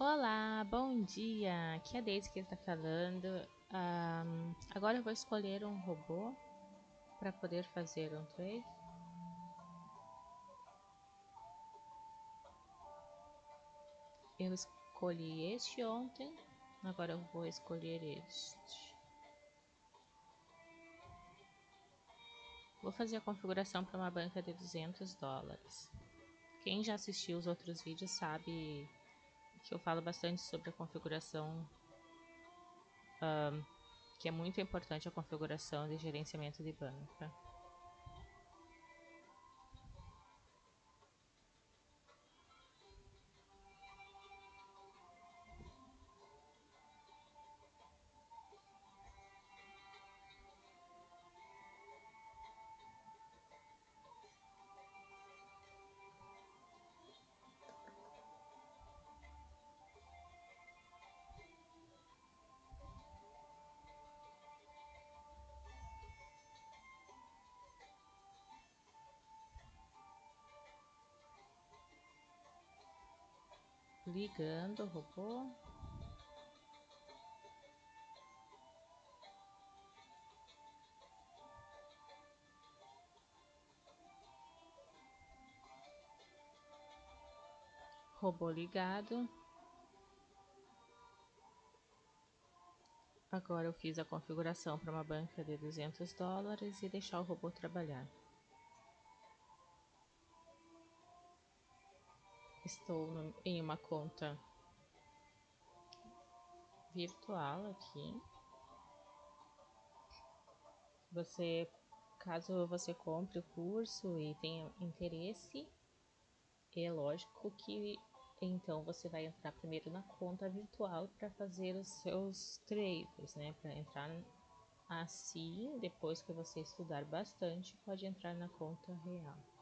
Olá, bom dia! Aqui é a Daisy que está falando. Um, agora eu vou escolher um robô para poder fazer um trade. Eu escolhi este ontem, agora eu vou escolher este. Vou fazer a configuração para uma banca de 200 dólares. Quem já assistiu os outros vídeos sabe que eu falo bastante sobre a configuração, um, que é muito importante a configuração de gerenciamento de banca. Ligando o robô. Robô ligado. Agora eu fiz a configuração para uma banca de 200 dólares e deixar o robô trabalhar. Estou no, em uma conta virtual aqui. Você, caso você compre o curso e tenha interesse, é lógico que então você vai entrar primeiro na conta virtual para fazer os seus trades, né? Para entrar assim, depois que você estudar bastante, pode entrar na conta real.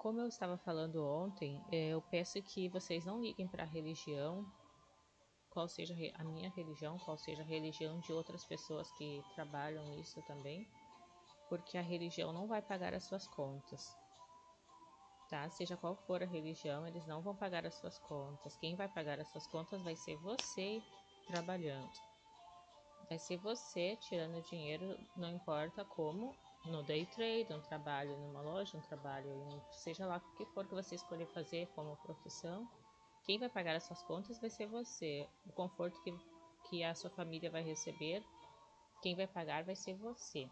Como eu estava falando ontem, é, eu peço que vocês não liguem para a religião, qual seja a minha religião, qual seja a religião de outras pessoas que trabalham nisso também, porque a religião não vai pagar as suas contas. Tá? Seja qual for a religião, eles não vão pagar as suas contas. Quem vai pagar as suas contas vai ser você trabalhando. Vai ser você tirando dinheiro, não importa como, no day trade, um trabalho numa loja, um trabalho em seja lá o que for que você escolher fazer como profissão, quem vai pagar as suas contas vai ser você. O conforto que, que a sua família vai receber, quem vai pagar vai ser você.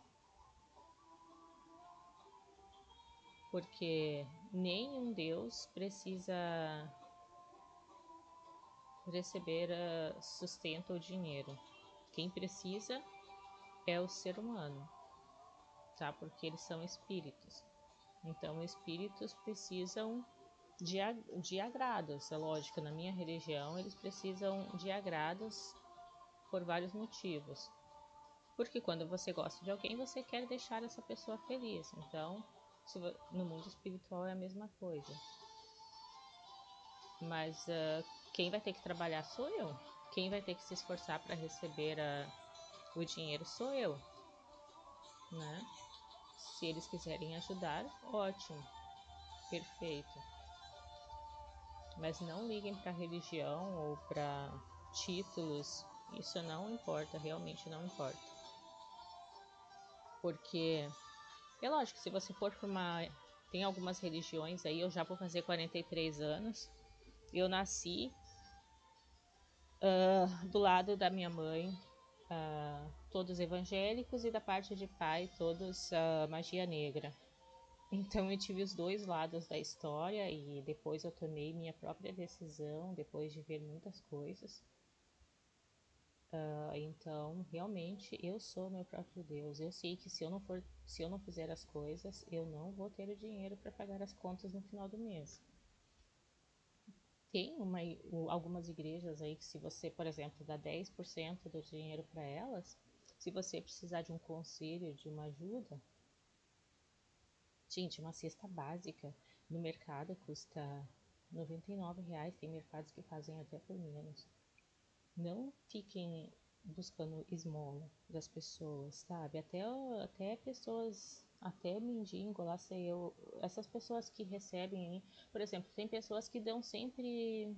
Porque nenhum Deus precisa receber uh, sustento ou dinheiro. Quem precisa é o ser humano tá? Porque eles são espíritos. Então, espíritos precisam de, de agrados. É lógico, na minha religião, eles precisam de agrados por vários motivos. Porque quando você gosta de alguém, você quer deixar essa pessoa feliz. Então, no mundo espiritual é a mesma coisa. Mas uh, quem vai ter que trabalhar sou eu. Quem vai ter que se esforçar para receber uh, o dinheiro sou eu. Né? Se eles quiserem ajudar, ótimo, perfeito. Mas não liguem para religião ou para títulos, isso não importa, realmente não importa. Porque é lógico, se você for para uma. Tem algumas religiões aí, eu já vou fazer 43 anos. Eu nasci uh, do lado da minha mãe, uh, todos evangélicos, e da parte de pai, todos uh, magia negra. Então eu tive os dois lados da história e depois eu tomei minha própria decisão, depois de ver muitas coisas. Uh, então, realmente, eu sou meu próprio Deus. Eu sei que se eu não for, se eu não fizer as coisas, eu não vou ter o dinheiro para pagar as contas no final do mês tem uma, algumas igrejas aí que se você, por exemplo, dá 10% do dinheiro para elas, se você precisar de um conselho, de uma ajuda, Gente, uma cesta básica no mercado custa R$ 99,00. Tem mercados que fazem até por menos. Não fiquem buscando esmola das pessoas, sabe? Até, até pessoas, até mendigo, lá sei eu, essas pessoas que recebem, por exemplo, tem pessoas que dão sempre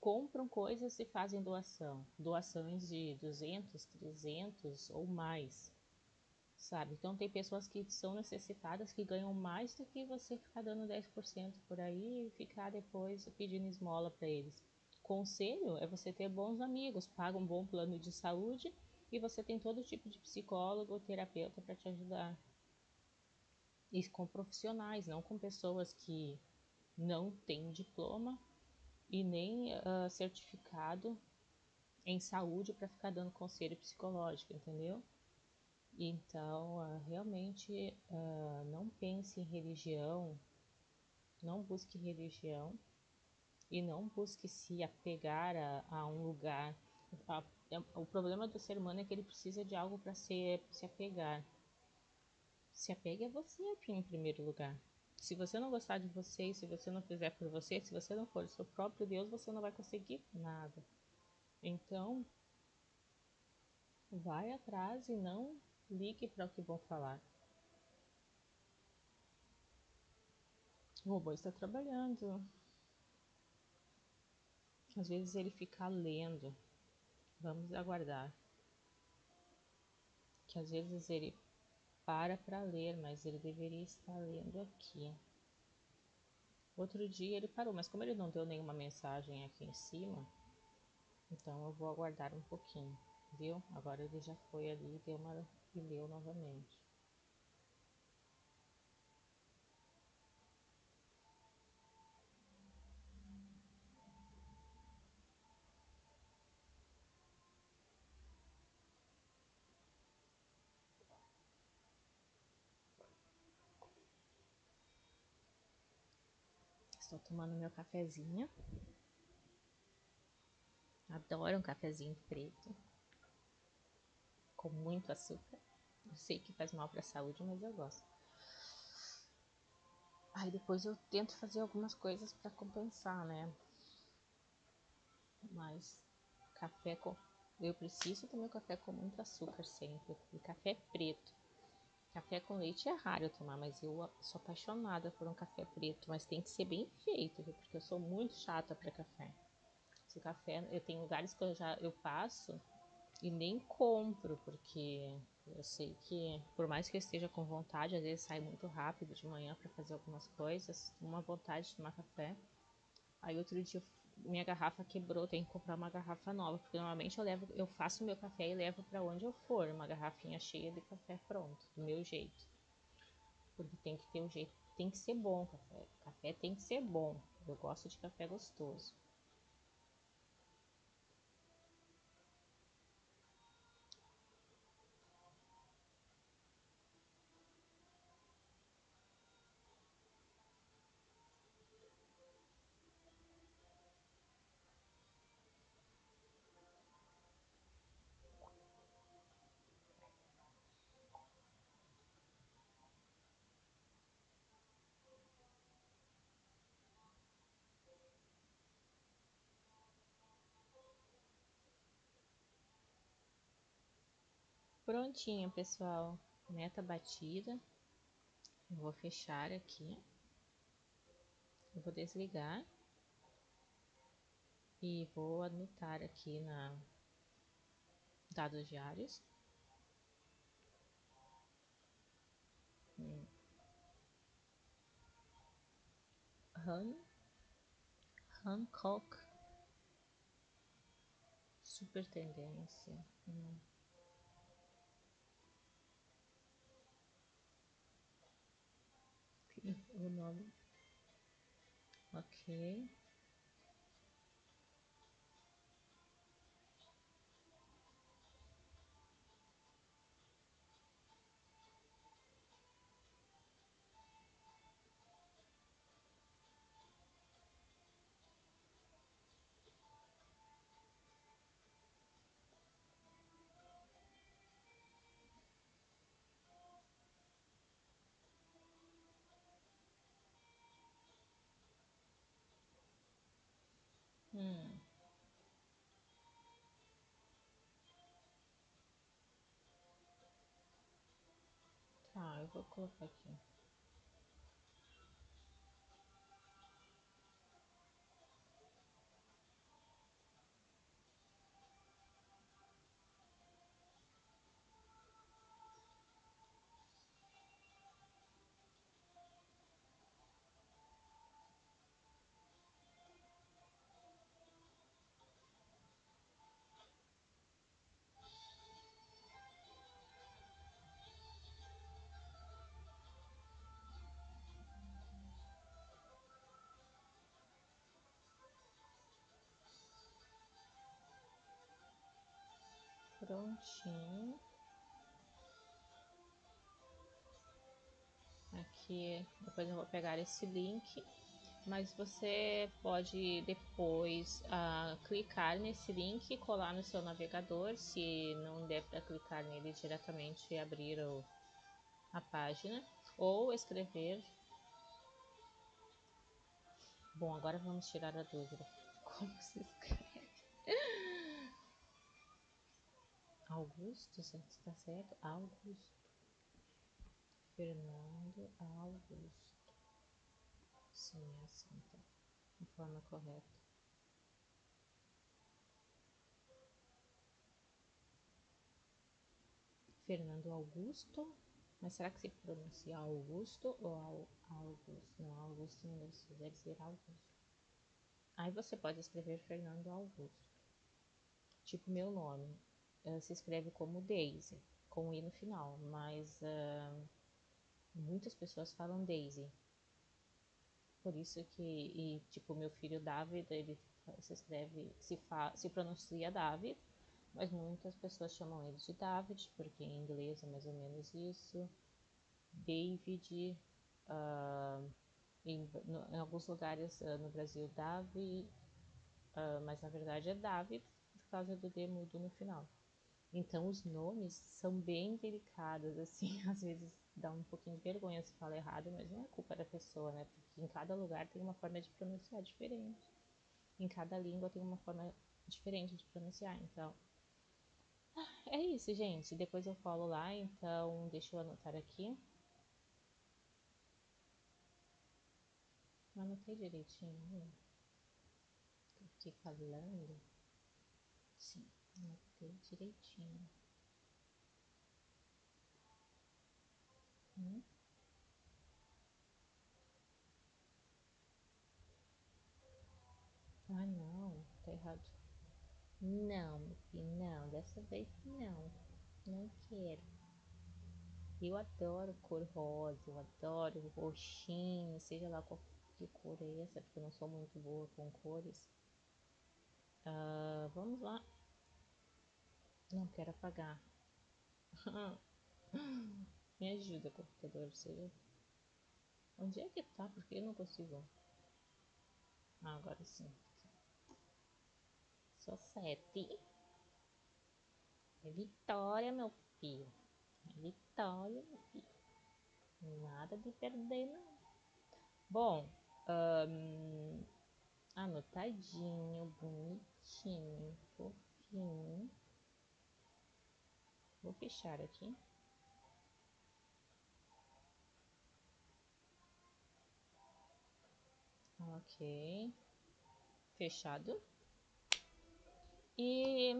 compram coisas e fazem doação, doações de 200, 300 ou mais, sabe? Então tem pessoas que são necessitadas que ganham mais do que você ficar dando 10% por aí e ficar depois pedindo esmola para eles. Conselho é você ter bons amigos, paga um bom plano de saúde e você tem todo tipo de psicólogo ou terapeuta para te ajudar. E com profissionais, não com pessoas que não têm diploma e nem uh, certificado em saúde para ficar dando conselho psicológico, entendeu? Então, uh, realmente, uh, não pense em religião, não busque religião e não busque se apegar a, a um lugar. A, é, o problema do ser humano é que ele precisa de algo para se, se apegar. Se apegue a você em primeiro lugar. Se você não gostar de você, se você não fizer por você, se você não for o seu próprio Deus, você não vai conseguir nada. Então, vai atrás e não ligue para o que vão falar. O robô está trabalhando. Às vezes ele fica lendo. Vamos aguardar. Que às vezes ele para para ler, mas ele deveria estar lendo aqui. Outro dia ele parou, mas como ele não deu nenhuma mensagem aqui em cima, então eu vou aguardar um pouquinho, viu? Agora ele já foi ali deu uma e leu novamente. Estou tomando meu cafezinho. Adoro um cafezinho preto. Com muito açúcar. Eu sei que faz mal para a saúde, mas eu gosto. Aí depois eu tento fazer algumas coisas para compensar, né? Mas café com. Eu preciso tomar café com muito açúcar sempre. E café preto. Café com leite é raro eu tomar, mas eu sou apaixonada por um café preto, mas tem que ser bem feito, viu? porque eu sou muito chata para café. Se o café, eu tenho lugares que eu já eu passo e nem compro, porque eu sei que por mais que eu esteja com vontade, às vezes sai muito rápido de manhã para fazer algumas coisas, uma vontade de tomar café. Aí outro dia minha garrafa quebrou, tenho que comprar uma garrafa nova, porque normalmente eu levo, eu faço meu café e levo para onde eu for, uma garrafinha cheia de café pronto, do meu jeito. Porque tem que ter o jeito, tem que ser bom café. Café tem que ser bom. Eu gosto de café gostoso. Prontinho, pessoal. Meta batida. Vou fechar aqui. Vou desligar. E vou anotar aqui na dados diários. Hum. Han Hancock Super tendência. Hum. O nome. Ok. Vou colocar aqui. Prontinho. Aqui, depois eu vou pegar esse link, mas você pode depois uh, clicar nesse link e colar no seu navegador, se não der para clicar nele diretamente e abrir o, a página, ou escrever. Bom, agora vamos tirar a dúvida. Como se escreve? Augusto, está certo? Augusto. Fernando Augusto. Sim, é assim, então. De forma correta. Fernando Augusto. Mas será que se pronuncia Augusto ou Augusto? Não, Augusto deve ser, deve ser Augusto. Aí você pode escrever Fernando Augusto. Tipo meu nome se escreve como Daisy, com i no final, mas uh, muitas pessoas falam Daisy. Por isso que, e, tipo, meu filho David, ele se escreve, se, fa, se pronuncia David, mas muitas pessoas chamam ele de David, porque em inglês é mais ou menos isso. David, uh, em, no, em, alguns lugares uh, no Brasil, Davi, uh, mas na verdade é David, por causa do D mudo no final. Então os nomes são bem delicados, assim, às vezes dá um pouquinho de vergonha se fala errado, mas não é culpa da pessoa, né? Porque em cada lugar tem uma forma de pronunciar diferente. Em cada língua tem uma forma diferente de pronunciar, então. É isso, gente. Depois eu falo lá, então deixa eu anotar aqui. Eu anotei direitinho, né? Eu fiquei falando. Sim. Anotei direitinho. Hum? Ah, não, tá errado. Não, meu filho, não, dessa vez não. Não quero. Eu adoro cor rosa, eu adoro roxinho, seja lá qual que cor é essa, porque eu não sou muito boa com cores. Uh, vamos lá. Não quero apagar. Me ajuda, computador. Seja... Onde é que tá? Porque eu não consigo. Ah, agora sim. Só sete. É vitória, meu filho. É vitória, meu filho. Nada de perder, não. Bom, anotadinho, bonitinho, fofinho. Vou fechar aqui. Ok. Fechado. E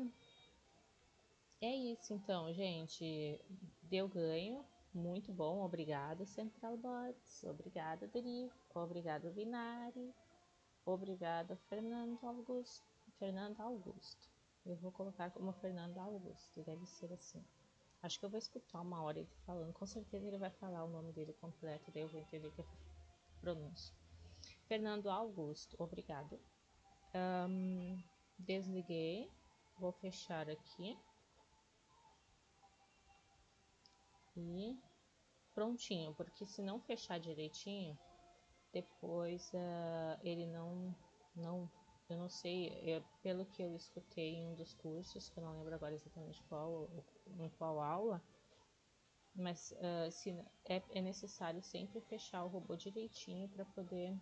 é isso então, gente. Deu ganho. Muito bom. Obrigado, Central Bots. Obrigada, Derivo. Obrigado, Binari. Obrigado, Fernando Augusto. Fernando Augusto. Eu vou colocar como Fernando Augusto, deve ser assim. Acho que eu vou escutar uma hora ele falando, com certeza ele vai falar o nome dele completo, daí eu vou entender que é pronúncia. Fernando Augusto, obrigado. Um, desliguei, vou fechar aqui. E prontinho, porque se não fechar direitinho, depois uh, ele não, não eu não sei, eu, pelo que eu escutei em um dos cursos, que eu não lembro agora exatamente qual, em qual aula, mas uh, se, é, é, necessário sempre fechar o robô direitinho para poder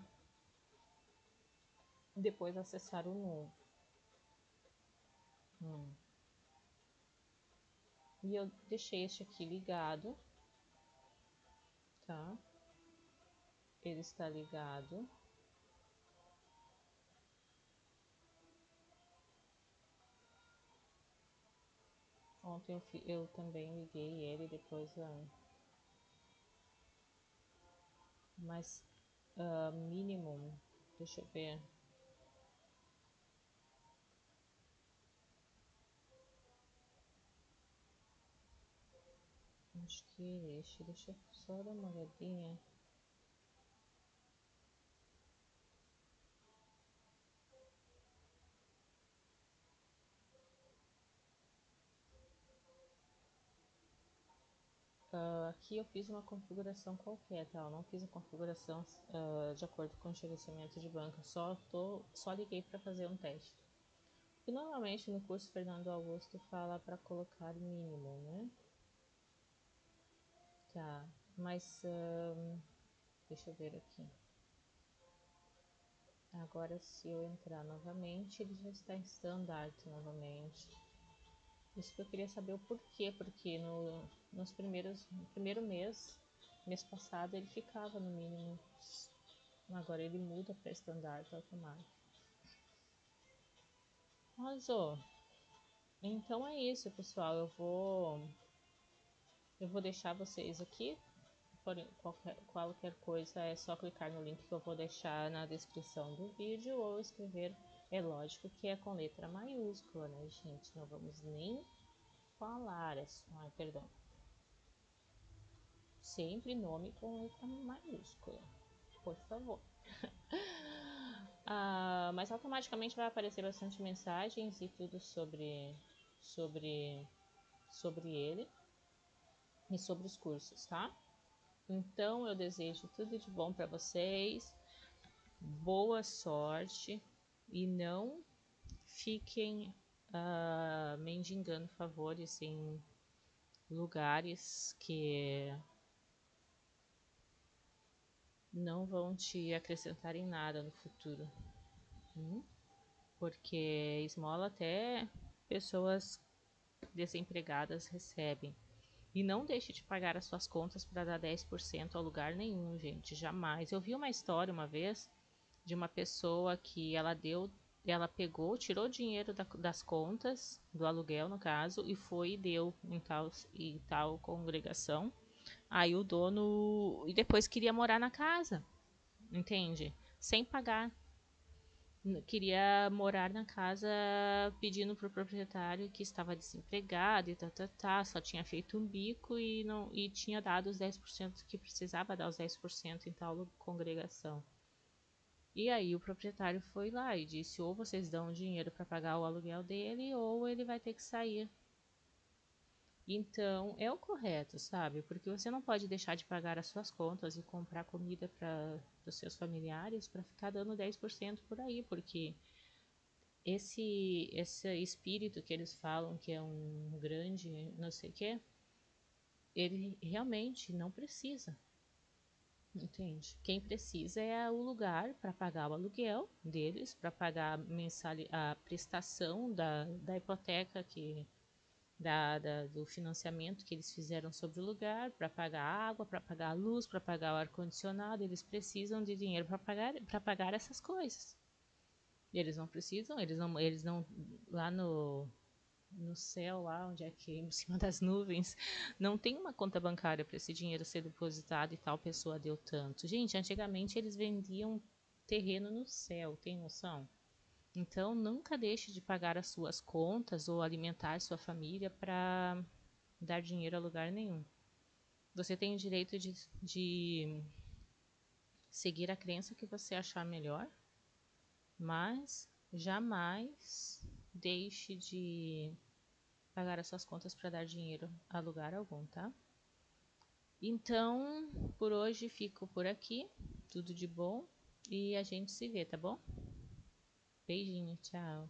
depois acessar o novo. Hum. E eu deixei este aqui ligado ele está ligado. Ontem eu, eu também liguei ele depois uh, mas uh, minimum, deixa eu ver. Acho que este, deixa eu só dar uma olhadinha. Uh, aqui eu fiz uma configuração qualquer, tá? Eu não fiz a configuração uh, de acordo com o gerenciamento de banca, só, tô, só liguei para fazer um teste. E normalmente no curso Fernando Augusto fala para colocar mínimo, né? Tá, mas uh, deixa eu ver aqui. Agora se eu entrar novamente, ele já está em standard novamente. Isso que eu queria saber o porquê, porque no, nos primeiros, no primeiro mês, mês passado, ele ficava no mínimo. Agora ele muda para estandarte automático. Ó, então é isso, pessoal. Eu vou, eu vou deixar vocês aqui. Qualquer, qualquer coisa é só clicar no link que eu vou deixar na descrição do vídeo ou escrever é lógico que é com letra maiúscula, né, gente? Não vamos nem falar. É só... Perdão. Sempre nome com letra maiúscula, por favor. ah, mas automaticamente vai aparecer bastante mensagens e tudo sobre, sobre, sobre ele e sobre os cursos, tá? Então eu desejo tudo de bom para vocês, boa sorte e não fiquem uh, mendigando favores em lugares que não vão te acrescentar em nada no futuro. Hum? Porque esmola até pessoas desempregadas recebem. E não deixe de pagar as suas contas para dar 10% a lugar nenhum, gente. Jamais. Eu vi uma história uma vez de uma pessoa que ela deu, ela pegou, tirou dinheiro da, das contas, do aluguel no caso, e foi e deu em tal, em tal congregação. Aí o dono. E depois queria morar na casa, entende? Sem pagar. Queria morar na casa pedindo pro proprietário que estava desempregado e tá, tá, tá, só tinha feito um bico e, não, e tinha dado os 10% que precisava dar os 10% em tal congregação. E aí o proprietário foi lá e disse: ou vocês dão dinheiro para pagar o aluguel dele, ou ele vai ter que sair. Então é o correto, sabe? Porque você não pode deixar de pagar as suas contas e comprar comida para os seus familiares para ficar dando 10% por aí, porque esse esse espírito que eles falam que é um grande não sei o que, ele realmente não precisa. Entende? Quem precisa é o lugar para pagar o aluguel deles, para pagar mensal, a prestação da, da hipoteca que da, da, do financiamento que eles fizeram sobre o lugar, para pagar água, para pagar a luz, para pagar o ar-condicionado, eles precisam de dinheiro para pagar, para pagar essas coisas. Eles não precisam, eles não, eles não lá no, no céu, lá onde é que em cima das nuvens, não tem uma conta bancária para esse dinheiro ser depositado e tal pessoa deu tanto. Gente, antigamente eles vendiam terreno no céu, tem noção? Então, nunca deixe de pagar as suas contas ou alimentar sua família para dar dinheiro a lugar nenhum. Você tem o direito de, de seguir a crença que você achar melhor, mas jamais deixe de pagar as suas contas para dar dinheiro a lugar algum, tá? Então, por hoje fico por aqui. Tudo de bom e a gente se vê, tá bom? Beijinho, tchau.